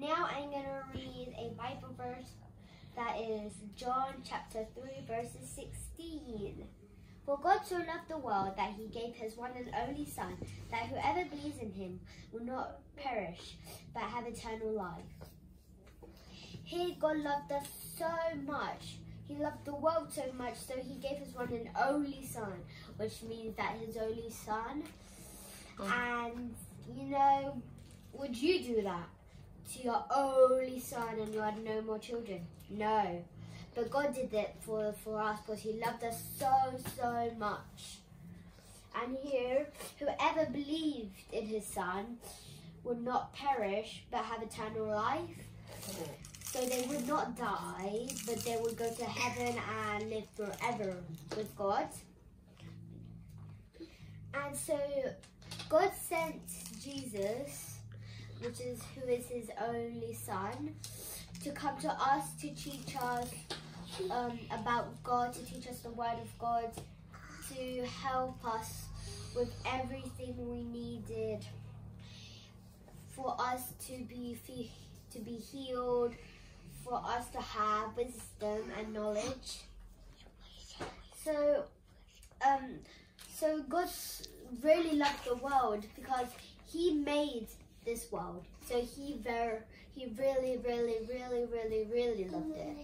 Now I'm going to read a Bible verse that is John chapter 3, verses 16. For God so loved the world that he gave his one and only Son, that whoever believes in him will not perish, but have eternal life. Here, God loved us so much. He loved the world so much, so he gave his one and only Son, which means that his only Son. Oh. And, you know, would you do that to your only Son and you had no more children? No. But God did it for, for us because he loved us so, so much. And here, whoever believed in his Son would not perish but have eternal life. So they would not die, but they would go to heaven and live forever with God. And so God sent Jesus, which is who is his only son, to come to us to teach us um, about God, to teach us the word of God, to help us with everything we needed for us to be to be healed, for us to have wisdom and knowledge. So, um, so God really loved the world because He made this world. So He very, He really, really, really, really, really loved it.